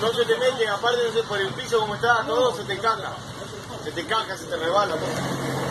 no se te mete, aparte no sé, por el piso como está, todo se te caja. Se te caja, se te rebala. Pues.